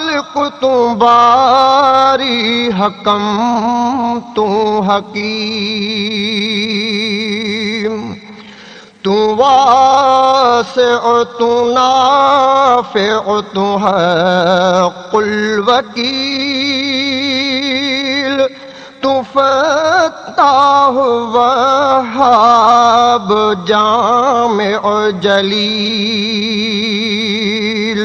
खालिक तू बारी हकम तू हकीम। तू वासे तू नाफे तू है कुल वकील। तू फताह वहाब जाम जलील।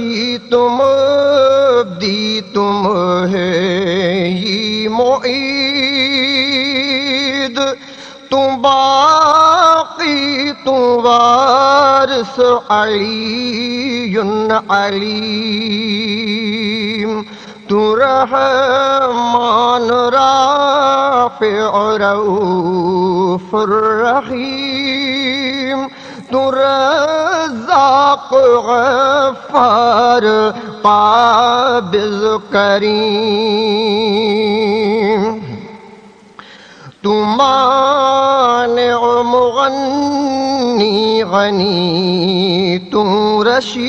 सी तुम, दी तुम है ये मोईद। तू बाकी तू वारिस अलीयुन अलीम। तू रहमान राफ़े रऊफ़ रहीम। तू रज़ाक गफ़ार काबिज करीम। तू माने मुगन्नी गनी तू रशीद।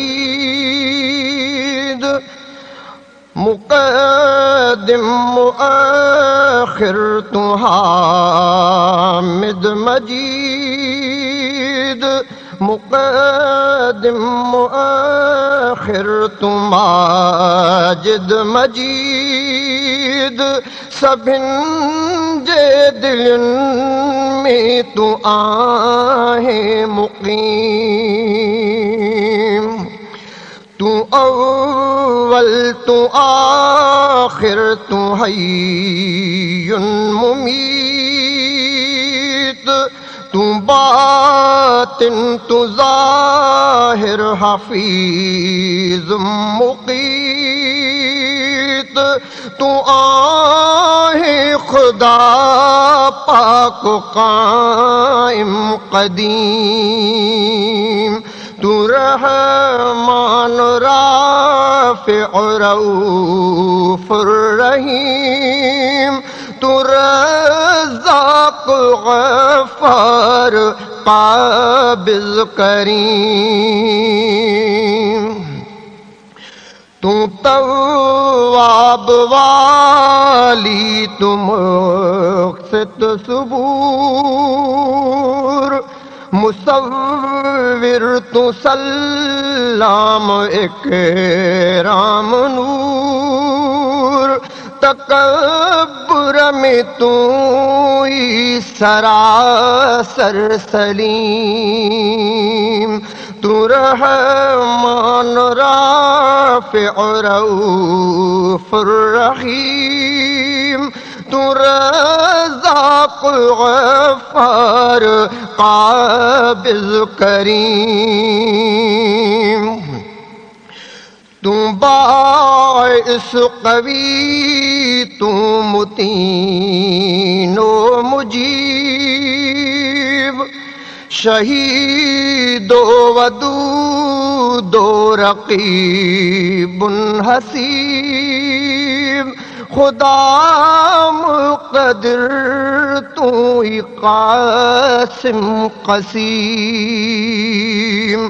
मुकदम मुआखिर तू हामिद मजीद। मुकदम मुआखिर तू माजिद मजीद सभिन जे दिलनि में तू आहे मुक़ीम तू अव्वल तू आखिर तू हय्युन मुमीत तू बातिन तू ज़ाहिर हफीज मुक़ीत। तू आहे खुदा पाक काइम कदीम। तू रहमान राफ़े रऊफ़ रहीम। तू रज़ाक गफ़ार काबिज करीम। तू तवाब वाली, तुम सबूर। मुसविर तू सलाम एक राम नूर। तकबर में तू सरासर सलीम तू रहमान राफ़ रहीम तू रज़ाक़ काबिज़ करीम। तू बाइस कवी तू मुतीनो मुजीब। शहीदो वदू दो रकीबुन हसीब। खुदा मुकदर तू कासिम कसीम।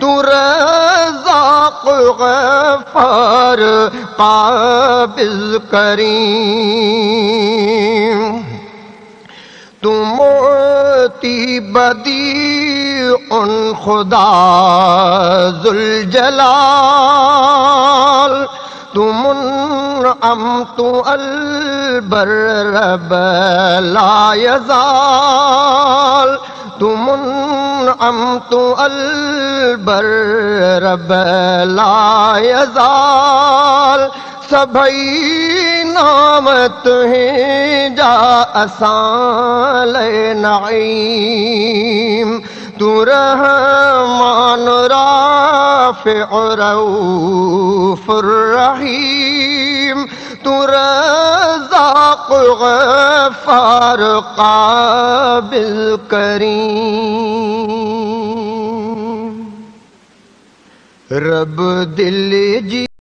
तू रज़ाक़ गफ़ार काबिज़ करीम। तू मोती बदी उन खुदा जुल जलाल। तुम अम तू अलबर रब लायजाल तुम तू अलबर रब लायजाल सभई नाम तुंहिंजा असां नईम तू रहमान राफ़ रहीम तू रज़ाक़ गफ़ार काबिल करीम रब दिल जी